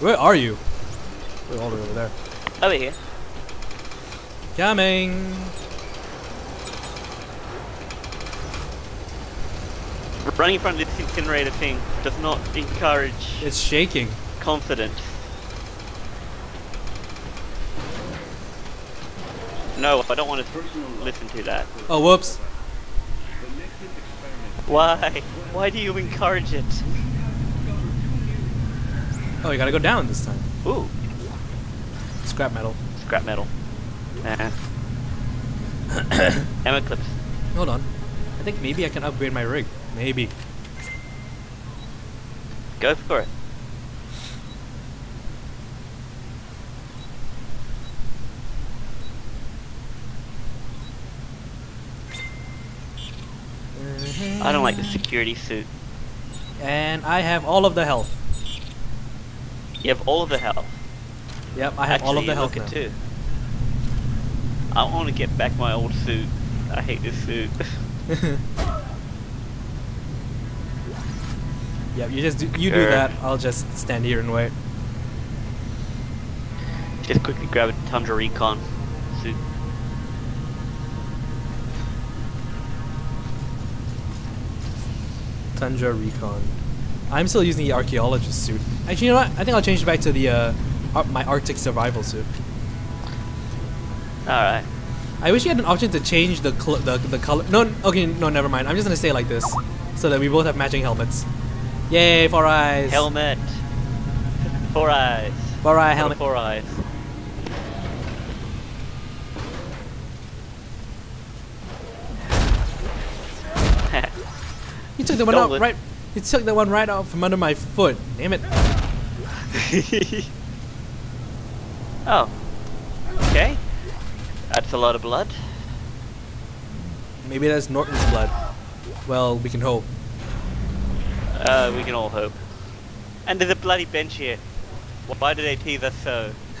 Where are you? We're all the way over there. Over here. Coming. Running in front of this incinerator thing does not encourage It's shaking. confidence. No, I don't want to listen to that. Oh, whoops. Why? Why do you encourage it? Oh, you gotta go down this time. Ooh, Scrap metal. scrap metal. Nah. Ammo clips. Hold on. I think maybe I can upgrade my rig. Maybe. Go for it. I don't like the security suit. And I have all of the health. You have all of the health. Yep, I have Actually, all of the health now. too. I want to get back my old suit. I hate this suit. Yep, you just do, you do that. I'll just stand here and wait. Just quickly grab a Tundra Recon suit. Tundra Recon. I'm still using the archaeologist suit. Actually, you know what? I think I'll change it back to the uh, ar- my Arctic survival suit. Alright. I wish you had an option to change the the the color. No, okay, no, never mind. I'm just gonna stay like this, so that we both have matching helmets. Yay, four eyes. Helmet. Four eyes. Four eye helmet. Four eyes. You took the one out right. You took that one right out from under my foot. Damn it. oh. Okay. That's a lot of blood. Maybe that's Norton's blood. Well, we can hope. Uh, we can all hope. And there's a bloody bench here. Why do they tease us so?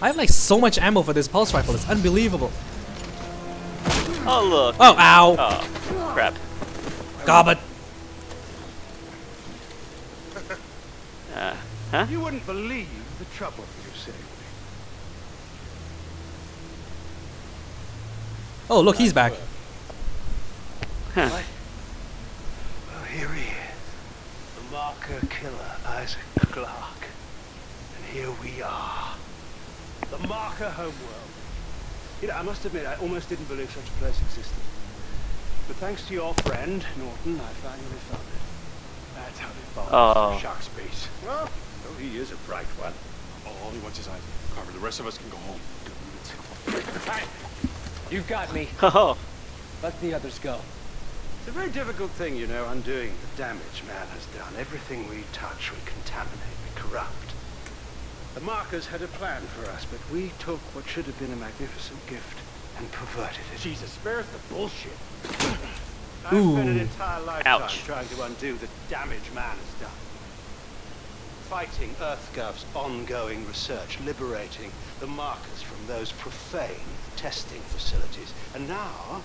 I have like so much ammo for this pulse rifle. It's unbelievable. Oh look. Oh, ow. Oh, crap. Gobbet. Uh, huh? You wouldn't believe the trouble you saved me. Oh, look, he's back. Huh. Well, here he is. The marker killer, Isaac Clarke. And here we are. The marker homeworld. You know, I must admit, I almost didn't believe such a place existed. But thanks to your friend, Norton, I finally found it. That's how they found Oh. Shark's base. Well, oh, he is a bright one. All he wants is Isaac. Carver, the rest of us can go home. You've got me. Oh, Let the others go. It's a very difficult thing, you know, undoing the damage man has done. Everything we touch, we contaminate, we corrupt. The markers had a plan for us, but we took what should have been a magnificent gift and perverted it. Jesus, spare us the bullshit. I've spent an entire lifetime Ouch. trying to undo the damage man has done. Fighting EarthGov's ongoing research, liberating the markers from those profane testing facilities. And now,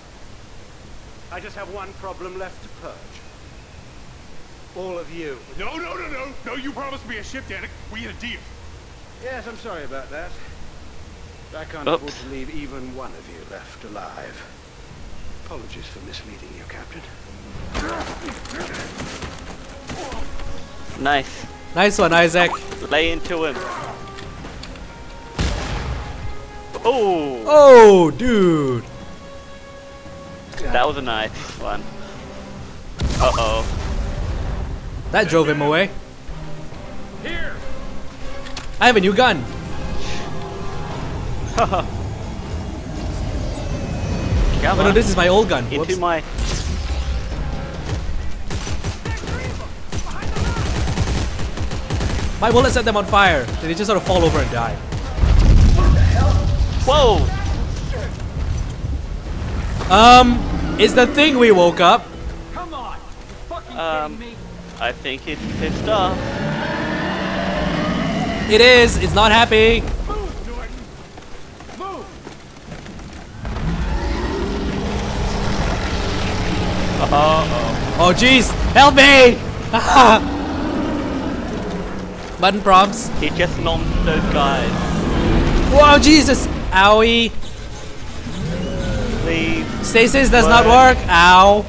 I just have one problem left to purge. All of you. No, no, no, no. No, you promised me a ship, Danik. We had a deal. Yes, I'm sorry about that. I can't Oops. afford to leave even one of you left alive. Apologies for misleading you, Captain. nice. Nice one, Isaac. Lay into him. Oh, Oh, dude. that was a nice one. Uh oh. That drove him away. I have a new gun. Oh no, this is my old gun. into Whoops. my. My bullet set them on fire. They just sort of fall over and die. Whoa! Um, is the thing we woke up? Come on! Um, I think it's pissed off. It is. It's not happy. Move, Norton! Move! Uh oh. Oh jeez, help me! Button prompts. He just noms those guys. Whoa, Jesus! Owie! Please. Stasis does not work. Ow!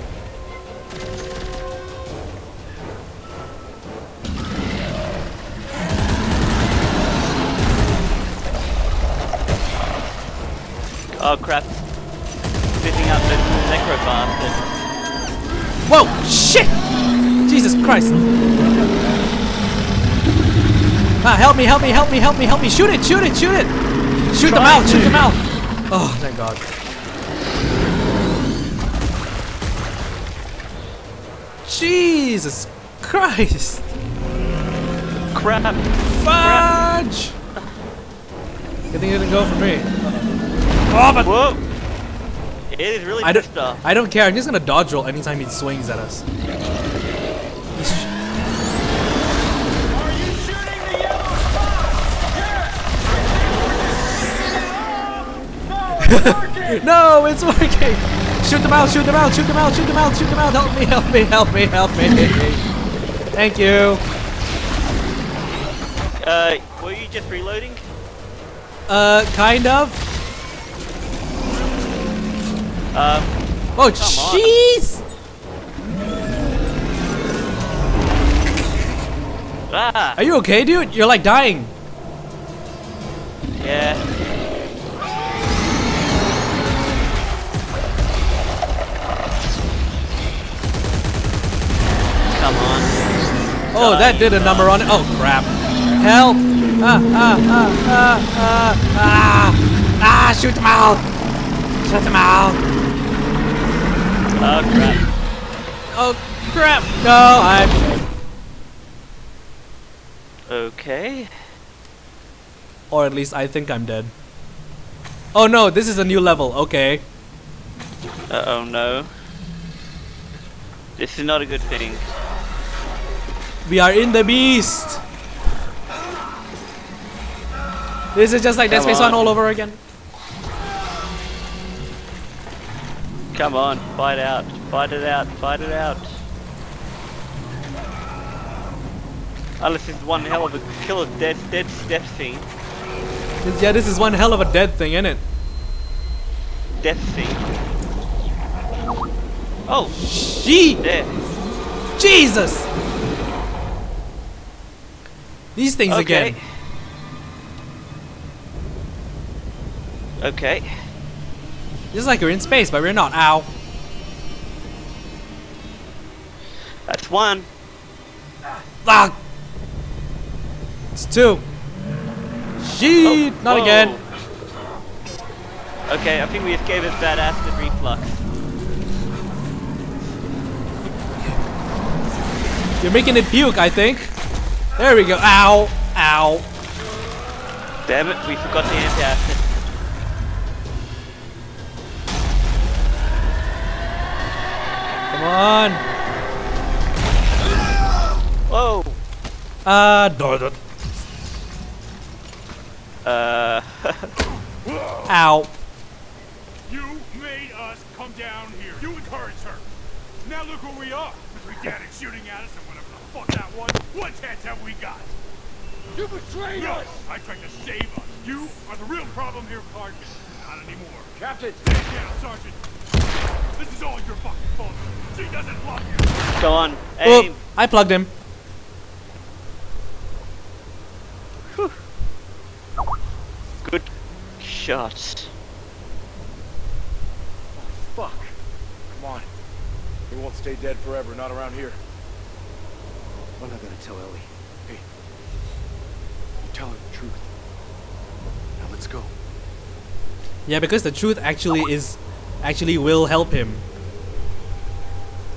Oh crap. Spitting up the necro bastard. Whoa! Shit! Jesus Christ! Ah, help me! Help me! Help me! Help me! Help me! Shoot it! Shoot it! Shoot it! Shoot them out! Shoot them out! Oh, thank God. Jesus Christ! Crap. Fudge! Good thing it didn't go for me. Oh, but Whoa. It is really I don't. I don't care. I'm just gonna dodge roll anytime he swings at us. no, it's working. Shoot them out! Shoot them out! Shoot them out! Shoot them out! Shoot them out! Help me! Help me! Help me! Help me! Thank you. Uh, were you just reloading? Uh, kind of. Um, Oh, jeez! ah, Are you okay, dude? You're like dying. yeah. Come on. Oh, that did a number on it. Oh, crap. Help! Ah, ah, ah, ah, ah, ah! Ah, shoot them out! Shoot them out! Oh crap. Oh, crap! No, I'm... Okay. Or at least I think I'm dead. Oh no, this is a new level. Okay. Uh oh no. This is not a good thing. We are in the beast! This is just like Dead Come Space 1 all over again. Come on, fight out, fight it out, fight it out. Unless it's one hell of a killer dead dead step scene. Yeah, this is one hell of a dead thing, isn't it? Death scene. Oh, there. Jesus! These things Okay. again. Okay. This is like we're in space, but we're not. Ow. That's one. Ah! It's two. Shit! Oh, not whoa. again. Okay, I think we just gave it bad acid reflux. You're making it puke, I think. There we go. Ow! Ow! Damn it, we forgot the antacid. Come on! Whoa. Uh, do- do- Uh. ow. You made us come down here. You encouraged her. Now look where we are. Three Danik shooting at us and whatever the fuck that was. What chance have we got? You betrayed us! I tried to save us. You are the real problem here, Carson. Not anymore. Captain! Stand down, Sergeant. Go on, Oh, aim. I plugged him. Good shot. Fuck. Come on. He won't stay dead forever, not around here. I'm not gonna tell Ellie. Hey. You tell her the truth. Now let's go. Yeah, because the truth actually is, actually will help him.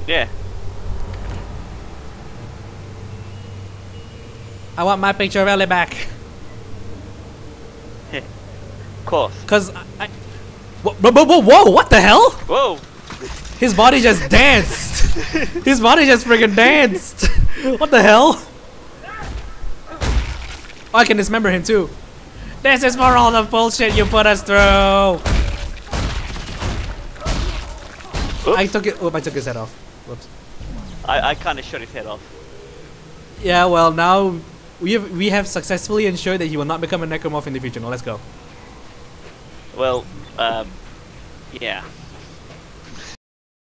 Yeah. I want my picture of Ellie back. Of course. Cause I, I whoa, whoa, whoa, whoa, what the hell? Whoa. His body just danced. His body just friggin' danced. what the hell? Oh, I can dismember him too. This is for all the bullshit you put us through. I took it. Oh, I took his head off. Whoops. I, I kind of shot his head off. Yeah, well now we have we have successfully ensured that he will not become a necromorph in the future. Now let's go. Well, um, yeah.